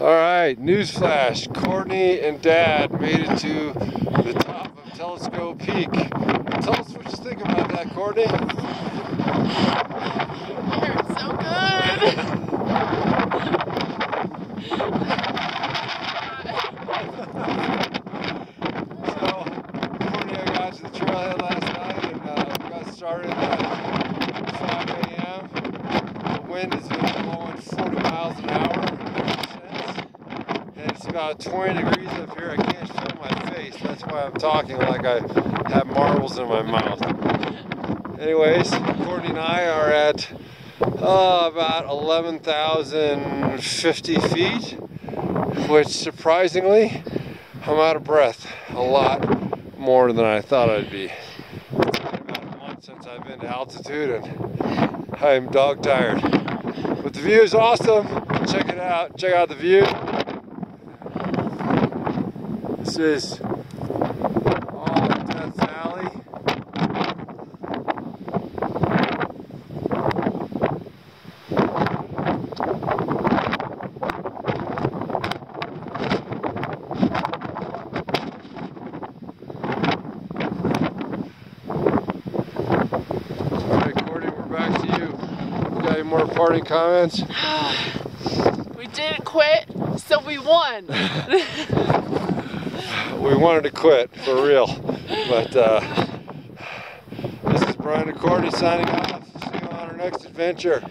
All right, newsflash. Courtney and Dad made it to the top of Telescope Peak. Tell us what you think about that, Courtney. It so good. So, Courtney, I got to the trailhead last night and uh, got started at 5 a.m. The wind has And about 20 degrees up here. I can't show my face. That's why I'm talking like I have marbles in my mouth. Anyways, Courtney and I are at uh, about 11,050 feet, which surprisingly, I'm out of breath a lot more than I thought I'd be. It's been about a month since I've been to altitude and I'm dog tired. But the view is awesome. Check it out. Check out the view. This is all of Death Valley. All right, Courtney, we're back to you. You got any more parting comments? we didn't quit, so we won. we wanted to quit for real, but uh, this is Bryan Courtney signing off. See you on our next adventure.